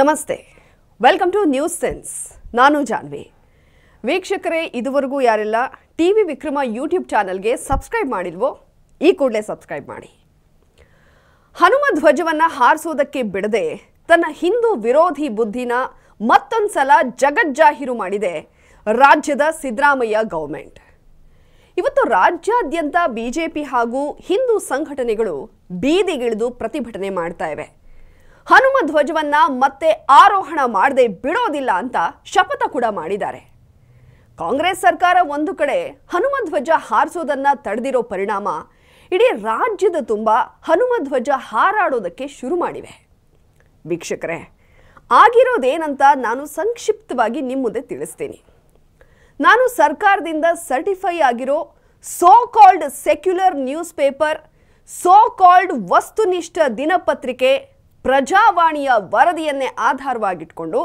ನಮಸ್ತೆ. Welcome two news sense ನಾನು ಜಾನ್ವಿ. ವೀಕ್ಷಕರೇ, ಇದುವರೆಗೂ ಯಾರೆಲ್ಲ ಟಿ ವಿ ವಿಕ್ರಮ ಯೂಟ್ಯೂಬ್ ಚಾನಲ್ಗೆ ಸಬ್ಸ್ಕ್ರೈಬ್ ಮಾಡಿಲ್ವೋ, ಈ ಕೂಡಲೇ ಸಬ್ಸ್ಕ್ರೈಬ್ ಮಾಡಿ. ಹನುಮ ಧ್ವಜವನ್ನು ಹಾರಿಸೋದಕ್ಕೆ ಬಿಡದೆ, ತನ್ನ ಹಿಂದೂ ವಿರೋಧಿ ಬುದ್ಧಿನ ಮತ್ತೊಂದು ಸಲ ಜಗಜ್ಜಾಹೀರು ಮಾಡಿದೆ ರಾಜ್ಯದ ಸಿದ್ದರಾಮಯ್ಯ ಗೌರ್ಮೆಂಟ್. ಇವತ್ತು ರಾಜ್ಯಾದ್ಯಂತ ಬಿಜೆಪಿ ಹಾಗೂ ಹಿಂದೂ ಸಂಘಟನೆಗಳು ಬೀದಿಗಿಳಿದು ಪ್ರತಿಭಟನೆ ಮಾಡ್ತಾ ಇವೆ. ಹನುಮ ಧ್ವಜವನ್ನ ಮತ್ತೆ ಆರೋಹಣ ಮಾಡದೆ ಬಿಡೋದಿಲ್ಲ ಅಂತ ಶಪಥ ಕೂಡ ಮಾಡಿದ್ದಾರೆ. ಕಾಂಗ್ರೆಸ್ ಸರ್ಕಾರ ಒಂದು ಕಡೆ ಹನುಮ ಧ್ವಜ ಹಾರಿಸೋದನ್ನ ತಡೆದಿರೋ ಪರಿಣಾಮ ಇಡೀ ರಾಜ್ಯದ ತುಂಬ ಹನುಮ ಧ್ವಜ ಹಾರಾಡೋದಕ್ಕೆ ಶುರು ಮಾಡಿವೆ. ವೀಕ್ಷಕರೇ, ಆಗಿರೋದೇನಂತ ನಾನು ಸಂಕ್ಷಿಪ್ತವಾಗಿ ನಿಮ್ಮ ಮುಂದೆ ತಿಳಿಸ್ತೀನಿ. ನಾನು ಸರ್ಕಾರದಿಂದ ಸರ್ಟಿಫೈ ಆಗಿರೋ so called secular newspaper so called ವಸ್ತುನಿಷ್ಠ ದಿನಪತ್ರಿಕೆ ಪ್ರಜಾವಾಣಿಯ ವರದಿಯನ್ನೇ ಆಧಾರವಾಗಿಟ್ಕೊಂಡು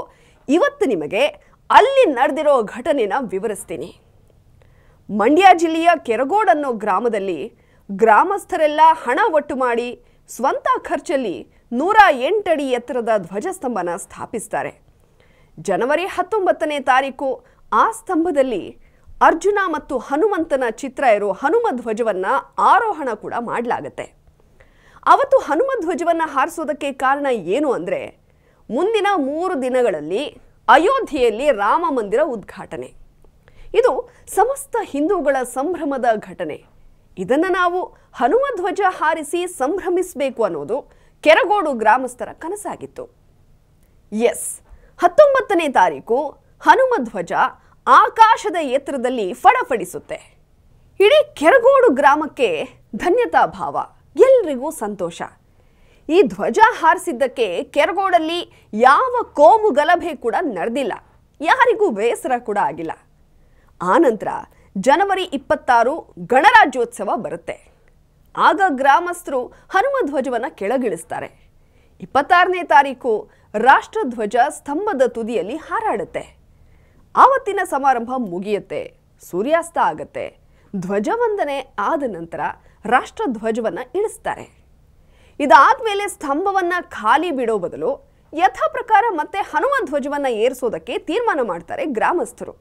ಇವತ್ತು ನಿಮಗೆ ಅಲ್ಲಿ ನಡೆದಿರೋ ಘಟನೆನ ವಿವರಿಸ್ತೀನಿ. ಮಂಡ್ಯ ಜಿಲ್ಲೆಯ ಕೆರಗೋಡ್ ಅನ್ನೋ ಗ್ರಾಮದಲ್ಲಿ ಗ್ರಾಮಸ್ಥರೆಲ್ಲ ಹಣ ಒಟ್ಟು ಮಾಡಿ ಸ್ವಂತ ಖರ್ಚಲ್ಲಿ ನೂರ ಎಂಟಡಿ ಎತ್ತರದ ಧ್ವಜಸ್ತಂಭನ ಸ್ಥಾಪಿಸ್ತಾರೆ. ಜನವರಿ ಹತ್ತೊಂಬತ್ತನೇ ತಾರೀಕು ಆ ಸ್ತಂಭದಲ್ಲಿ ಅರ್ಜುನ ಮತ್ತು ಹನುಮಂತನ ಚಿತ್ರ ಇರೋ ಹನುಮ ಧ್ವಜವನ್ನು ಆರೋಹಣ ಕೂಡ ಮಾಡಲಾಗತ್ತೆ. ಅವತ್ತು ಹನುಮ ಧ್ವಜವನ್ನು ಹಾರಿಸೋದಕ್ಕೆ ಕಾರಣ ಏನು ಅಂದರೆ, ಮುಂದಿನ ಮೂರು ದಿನಗಳಲ್ಲಿ ಅಯೋಧ್ಯೆಯಲ್ಲಿ ರಾಮ ಮಂದಿರ ಉದ್ಘಾಟನೆ. ಇದು ಸಮಸ್ತ ಹಿಂದೂಗಳ ಸಂಭ್ರಮದ ಘಟನೆ. ಇದನ್ನು ನಾವು ಹನುಮ ಧ್ವಜ ಹಾರಿಸಿ ಸಂಭ್ರಮಿಸಬೇಕು ಅನ್ನೋದು ಕೆರಗೋಡು ಗ್ರಾಮಸ್ಥರ ಕನಸಾಗಿತ್ತು. ಎಸ್, ಹತ್ತೊಂಬತ್ತನೇ ತಾರೀಕು ಹನುಮ ಧ್ವಜ ಆಕಾಶದ ಎತ್ತರದಲ್ಲಿ ಫಡಫಡಿಸುತ್ತೆ. ಇಡೀ ಕೆರಗೋಡು ಗ್ರಾಮಕ್ಕೆ ಧನ್ಯತಾ ಭಾವ. ಎಲ್ರಿಗೂ ಸಂತೋಷ. ಈ ಧ್ವಜ ಹಾರಿಸಿದ್ದಕ್ಕೆ ಕೆರಗೋಡಲ್ಲಿ ಯಾವ ಕೋಮು ಗಲಭೆ ಕೂಡ ನಡೆದಿಲ್ಲ. ಯಾರಿಗೂ ಬೇಸರ ಕೂಡ ಆಗಿಲ್ಲ. ಆನಂತರ ಜನವರಿ ಇಪ್ಪತ್ತಾರು ಗಣರಾಜ್ಯೋತ್ಸವ ಬರುತ್ತೆ. ಆಗ ಗ್ರಾಮಸ್ಥರು ಹನುಮ ಧ್ವಜವನ್ನು ಕೆಳಗಿಳಿಸ್ತಾರೆ. ಇಪ್ಪತ್ತಾರನೇ ತಾರೀಕು ರಾಷ್ಟ್ರಧ್ವಜ ಸ್ತಂಭದ ತುದಿಯಲ್ಲಿ ಹಾರಾಡುತ್ತೆ. ಆವತ್ತಿನ ಸಮಾರಂಭ ಮುಗಿಯುತ್ತೆ. ಸೂರ್ಯಾಸ್ತ ಆಗತ್ತೆ. ಧ್ವಜವಂದನೆ ಆದ ನಂತರ ರಾಷ್ಟ್ರಧ್ವಜವನ್ನು ಇಳಿಸ್ತಾರೆ. ಇದಾದ್ಮೇಲೆ ಸ್ತಂಭವನ್ನು ಖಾಲಿ ಬಿಡೋ ಬದಲು ಯಥಾ ಪ್ರಕಾರ ಮತ್ತೆ ಹನುಮ ಧ್ವಜವನ್ನು ಏರಿಸೋದಕ್ಕೆ ತೀರ್ಮಾನ ಮಾಡ್ತಾರೆ ಗ್ರಾಮಸ್ಥರು.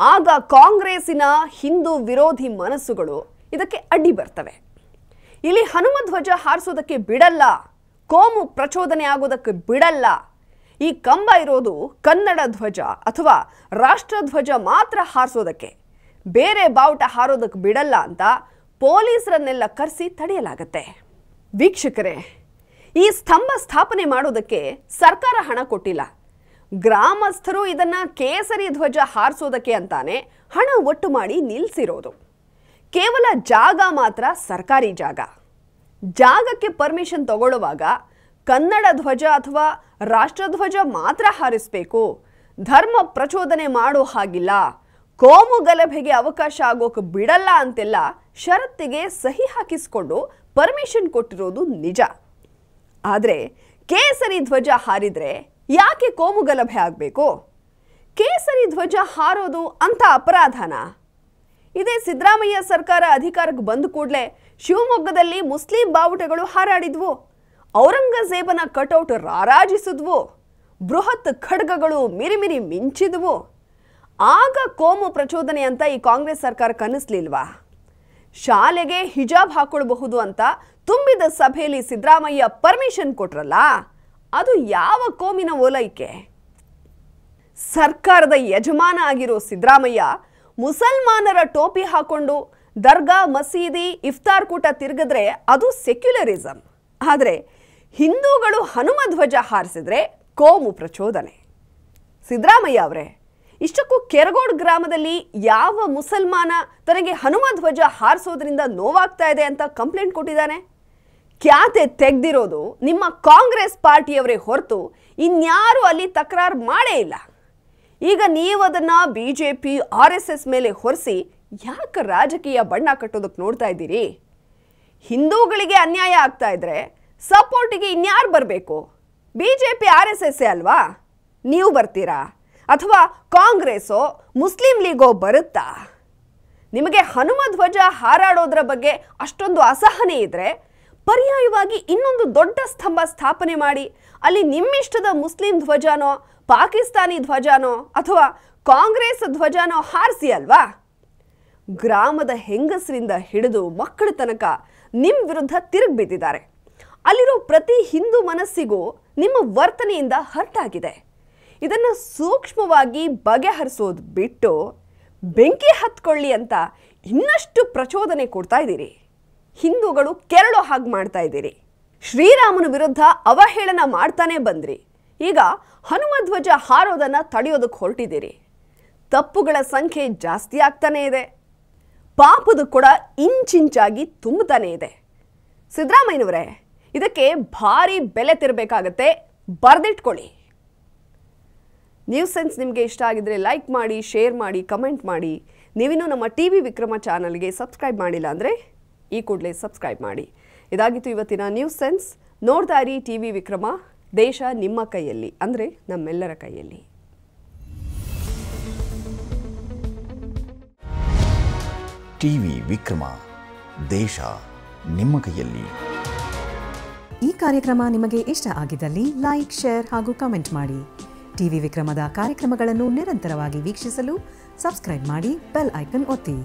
ಆಗ ಕಾಂಗ್ರೆಸ್ಸಿನ ಹಿಂದೂ ವಿರೋಧಿ ಮನಸ್ಸುಗಳು ಇದಕ್ಕೆ ಅಡ್ಡಿ ಬರ್ತವೆ. ಇಲ್ಲಿ ಹನುಮ ಧ್ವಜ ಹಾರಿಸೋದಕ್ಕೆ ಬಿಡಲ್ಲ, ಕೋಮು ಪ್ರಚೋದನೆ ಆಗೋದಕ್ಕೆ ಬಿಡಲ್ಲ, ಈ ಕಂಬ ಇರೋದು ಕನ್ನಡ ಧ್ವಜ ಅಥವಾ ರಾಷ್ಟ್ರಧ್ವಜ ಮಾತ್ರ ಹಾರಿಸೋದಕ್ಕೆ ಬೇರೆ ಬಾವುಟ ಹಾರೋದಕ್ಕೆ ಬಿಡಲ್ಲ ಅಂತ ಪೊಲೀಸರನ್ನೆಲ್ಲ ಕರೆಸಿ ತಡೆಯಲಾಗತ್ತೆ. ವೀಕ್ಷಕರೇ, ಈ ಸ್ತಂಭ ಸ್ಥಾಪನೆ ಮಾಡೋದಕ್ಕೆ ಸರ್ಕಾರ ಹಣ ಕೊಟ್ಟಿಲ್ಲ. ಗ್ರಾಮಸ್ಥರು ಇದನ್ನ ಕೇಸರಿ ಧ್ವಜ ಹಾರಿಸೋದಕ್ಕೆ ಅಂತಾನೆ ಹಣ ಒಟ್ಟು ಮಾಡಿ ನಿಲ್ಲಿಸಿರೋದು ಕೇವಲ ಜಾಗ ಮಾತ್ರ ಸರ್ಕಾರಿ ಜಾಗ. ಜಾಗಕ್ಕೆ ಪರ್ಮಿಷನ್ ತಗೊಳ್ಳುವಾಗ ಕನ್ನಡ ಧ್ವಜ ಅಥವಾ ರಾಷ್ಟ್ರಧ್ವಜ ಮಾತ್ರ ಹಾರಿಸಬೇಕು. ಧರ್ಮ ಪ್ರಚೋದನೆ ಮಾಡೋ ಹಾಗಿಲ್ಲ. ಕೋಮು ಗಲಭೆಗೆ ಅವಕಾಶ ಆಗೋಕೆ ಬಿಡಲ್ಲ ಅಂತೆಲ್ಲ ಷರತ್ತಿಗೆ ಸಹಿ ಹಾಕಿಸಿಕೊಂಡು ಪರ್ಮಿಷನ್ ಕೊಟ್ಟಿರೋದು ನಿಜ. ಆದರೆ ಕೇಸರಿ ಧ್ವಜ ಹಾರಿದ್ರೆ ಯಾಕೆ ಕೋಮು ಗಲಭೆ ಆಗಬೇಕು? ಕೇಸರಿ ಧ್ವಜ ಹಾರೋದು ಅಂತ ಅಪರಾಧನಾ? ಇದೇ ಸಿದ್ದರಾಮಯ್ಯ ಸರ್ಕಾರ ಅಧಿಕಾರಕ್ಕೆ ಬಂದ ಕೂಡಲೇ ಶಿವಮೊಗ್ಗದಲ್ಲಿ ಮುಸ್ಲಿಂ ಬಾವುಟಗಳು ಹಾರಾಡಿದ್ವು. ಔರಂಗಜೇಬನ ಕಟೌಟ್ ರಾರಾಜಿಸಿದ್ವು. ಬೃಹತ್ ಖಡ್ಗಗಳು ಮಿರಿಮಿರಿ ಮಿಂಚಿದ್ವು. ಆಗ ಕೋಮು ಪ್ರಚೋದನೆ ಅಂತ ಈ ಕಾಂಗ್ರೆಸ್ ಸರ್ಕಾರ ಕನಸ್ಲಿಲ್ವಾ? ಶಾಲೆಗೆ ಹಿಜಾಬ್ ಹಾಕೊಳ್ಬಹುದು ಅಂತ ತುಂಬಿದ ಸಭೆಯಲ್ಲಿ ಸಿದ್ದರಾಮಯ್ಯ ಪರ್ಮಿಷನ್ ಕೊಟ್ರಲ್ಲ, ಅದು ಯಾವ ಕೋಮಿನ ಓಲೈಕೆ? ಸರ್ಕಾರದ ಯಜಮಾನ ಆಗಿರೋ ಸಿದ್ದರಾಮಯ್ಯ ಮುಸಲ್ಮಾನರ ಟೋಪಿ ಹಾಕೊಂಡು ದರ್ಗಾ, ಮಸೀದಿ, ಇಫ್ತಾರ್ ಕೂಟ ತಿರುಗಿದ್ರೆ ಅದು ಸೆಕ್ಯುಲರಿಸಂ. ಆದರೆ ಹಿಂದೂಗಳು ಹನುಮ ಧ್ವಜ ಹಾರಿಸಿದ್ರೆ ಕೋಮು ಪ್ರಚೋದನೆ. ಸಿದ್ದರಾಮಯ್ಯ ಅವರೇ ಇಷ್ಟಕ್ಕೂ ಕೆರಗೋಡ್ ಗ್ರಾಮದಲ್ಲಿ ಯಾವ ಮುಸಲ್ಮಾನ ತನಗೆ ಹನುಮ ಧ್ವಜ ಹಾರಿಸೋದ್ರಿಂದ ನೋವಾಗ್ತಾ ಇದೆ ಅಂತ ಕಂಪ್ಲೇಂಟ್ ಕೊಟ್ಟಿದ್ದಾನೆ? ಖ್ಯಾತೆ ತೆಗ್ದಿರೋದು ನಿಮ್ಮ ಕಾಂಗ್ರೆಸ್ ಪಾರ್ಟಿಯವರೇ ಹೊರತು ಇನ್ಯಾರು ಅಲ್ಲಿ ತಕರಾರು ಮಾಡೇ ಇಲ್ಲ. ಈಗ ನೀವು ಅದನ್ನ B J P R S S ಮೇಲೆ ಹೊರಿಸಿ ಯಾಕೆ ರಾಜಕೀಯ ಬಣ್ಣ ಕಟ್ಟೋದಕ್ಕೆ ನೋಡ್ತಾ ಇದ್ದೀರಿ? ಹಿಂದೂಗಳಿಗೆ ಅನ್ಯಾಯ ಆಗ್ತಾ ಇದ್ರೆ ಸಪೋರ್ಟಿಗೆ ಇನ್ಯಾರು ಬರಬೇಕು? B J P R S essay ಅಲ್ವಾ? ನೀವು ಬರ್ತೀರಾ? ಅಥವಾ ಕಾಂಗ್ರೆಸ್ಸೋ ಮುಸ್ಲಿಂ ಲೀಗೋ ಬರುತ್ತಾ? ನಿಮಗೆ ಹನುಮ ಧ್ವಜ ಹಾರಾಡೋದ್ರ ಬಗ್ಗೆ ಅಷ್ಟೊಂದು ಅಸಹನೆ ಇದ್ರೆ ಪರ್ಯಾಯವಾಗಿ ಇನ್ನೊಂದು ದೊಡ್ಡ ಸ್ತಂಭ ಸ್ಥಾಪನೆ ಮಾಡಿ, ಅಲ್ಲಿ ನಿಮ್ಮಿಷ್ಟದ ಮುಸ್ಲಿಂ ಧ್ವಜನೋ, ಪಾಕಿಸ್ತಾನಿ ಧ್ವಜನೋ ಅಥವಾ ಕಾಂಗ್ರೆಸ್ ಧ್ವಜನೋ ಹಾರಿಸಿ ಅಲ್ವಾ? ಗ್ರಾಮದ ಹೆಂಗಸರಿಂದ ಹಿಡಿದು ಮಕ್ಕಳ ತನಕ ನಿಮ್ಮ ವಿರುದ್ಧ ತಿರುಗಿ ಬಿದ್ದಿದ್ದಾರೆ. ಅಲ್ಲಿರೋ ಪ್ರತಿ ಹಿಂದೂ ಮನಸ್ಸಿಗೂ ನಿಮ್ಮ ವರ್ತನೆಯಿಂದ ಹರ್ಟ್ ಆಗಿದೆ. ಇದನ್ನು ಸೂಕ್ಷ್ಮವಾಗಿ ಬಗೆಹರಿಸೋದು ಬಿಟ್ಟು ಬೆಂಕಿ ಹತ್ಕೊಳ್ಳಿ ಅಂತ ಇನ್ನಷ್ಟು ಪ್ರಚೋದನೆ ಕೊಡ್ತಾ ಇದ್ದೀರಿ. ಹಿಂದೂಗಳು ಕೆರಳೋ ಹಾಗೆ ಮಾಡ್ತಾ ಇದ್ದೀರಿ. ಶ್ರೀರಾಮನ ವಿರುದ್ಧ ಅವಹೇಳನ ಮಾಡ್ತಾನೆ ಬಂದ್ರಿ. ಈಗ ಹನುಮ ಧ್ವಜ ಹಾರೋದನ್ನು ತಡೆಯೋದಕ್ಕೆ ಹೊರಟಿದ್ದೀರಿ. ತಪ್ಪುಗಳ ಸಂಖ್ಯೆ ಜಾಸ್ತಿ ಆಗ್ತಾನೇ ಇದೆ. ಪಾಪದ ಕೂಡ ಇಂಚಿಂಚಾಗಿ ತುಂಬುತ್ತಾನೆ ಇದೆ. ಸಿದ್ದರಾಮಯ್ಯನವರೇ, ಇದಕ್ಕೆ ಭಾರಿ ಬೆಲೆ ತಿರಬೇಕಾಗತ್ತೆ. ಬರೆದಿಟ್ಕೊಳ್ಳಿ. ನ್ಯೂಸ್ ಸೆನ್ಸ್ ನಿಮಗೆ ಇಷ್ಟ ಆಗಿದ್ರೆ ಲೈಕ್ ಮಾಡಿ ಶೇರ್ ಮಾಡಿ ಕಮೆಂಟ್ ಮಾಡಿ. ನೀವಿನ್ನೂ ನಮ್ಮ ಟಿ ವಿ ವಿಕ್ರಮ ಚಾನಲ್ಗೆ ಸಬ್ಸ್ಕ್ರೈಬ್ ಮಾಡಿಲ್ಲ ಅಂದರೆ ಈ ಕೂಡಲೇ ಸಬ್ಸ್ಕ್ರೈಬ್ ಮಾಡಿ. ಇದಾಗಿತ್ತು ಇವತ್ತಿನ ನ್ಯೂಸ್ ಸೆನ್ಸ್ ನೋಡ್ತಾ ಇರಿ ಟಿ ವಿ ವಿಕ್ರಮ ದೇಶ ನಿಮ್ಮ ಕೈಯಲ್ಲಿ ಅಂದರೆ ನಮ್ಮೆಲ್ಲರ ಕೈಯಲ್ಲಿ. ಟಿವಿ ವಿಕ್ರಮ ದೇಶ ನಿಮ್ಮ ಕೈಯಲ್ಲಿ. ಈ ಕಾರ್ಯಕ್ರಮ ನಿಮಗೆ ಇಷ್ಟ ಆಗಿದ್ದಲ್ಲಿ ಲೈಕ್ ಶೇರ್ ಹಾಗೂ ಕಮೆಂಟ್ ಮಾಡಿ. ಟಿವಿ ವಿಕ್ರಮದ ಕಾರ್ಯಕ್ರಮಗಳನ್ನು ನಿರಂತರವಾಗಿ ವೀಕ್ಷಿಸಲು ಸಬ್ಸ್ಕ್ರೈಬ್ ಮಾಡಿ ಬೆಲ್ ಐಕನ್ ಒತ್ತಿ.